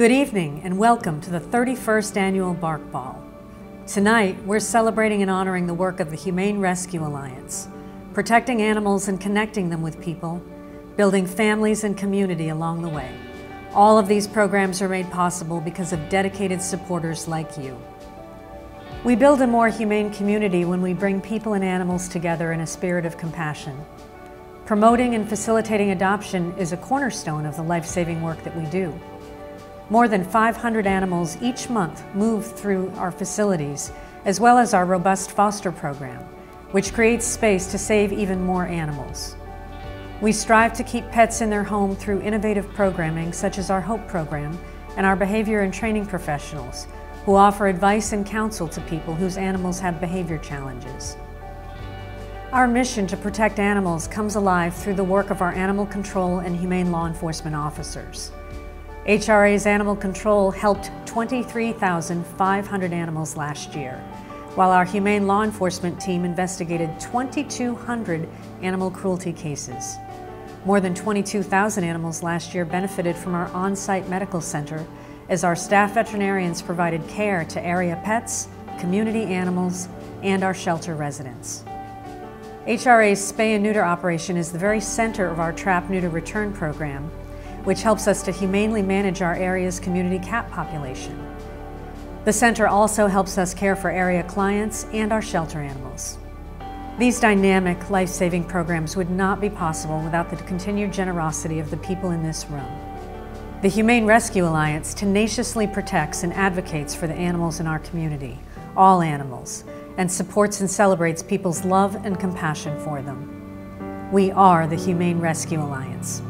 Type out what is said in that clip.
Good evening and welcome to the 31st Annual Bark Ball. Tonight, we're celebrating and honoring the work of the Humane Rescue Alliance, protecting animals and connecting them with people, building families and community along the way. All of these programs are made possible because of dedicated supporters like you. We build a more humane community when we bring people and animals together in a spirit of compassion. Promoting and facilitating adoption is a cornerstone of the life-saving work that we do. More than 500 animals each month move through our facilities, as well as our robust foster program, which creates space to save even more animals. We strive to keep pets in their home through innovative programming such as our HOPE program and our behavior and training professionals, who offer advice and counsel to people whose animals have behavior challenges. Our mission to protect animals comes alive through the work of our animal control and humane law enforcement officers. HRA's animal control helped 23,500 animals last year, while our humane law enforcement team investigated 2,200 animal cruelty cases. More than 22,000 animals last year benefited from our on-site medical center as our staff veterinarians provided care to area pets, community animals, and our shelter residents. HRA's spay and neuter operation is the very center of our trap neuter return program which helps us to humanely manage our area's community cat population. The center also helps us care for area clients and our shelter animals. These dynamic, life-saving programs would not be possible without the continued generosity of the people in this room. The Humane Rescue Alliance tenaciously protects and advocates for the animals in our community, all animals, and supports and celebrates people's love and compassion for them. We are the Humane Rescue Alliance.